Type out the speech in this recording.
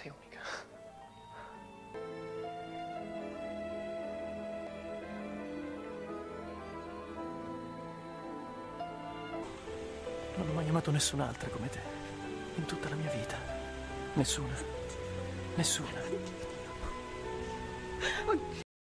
Sei unica. Non ho mai amato nessun'altra come te. In tutta la mia vita. Nessuna. Nessuna.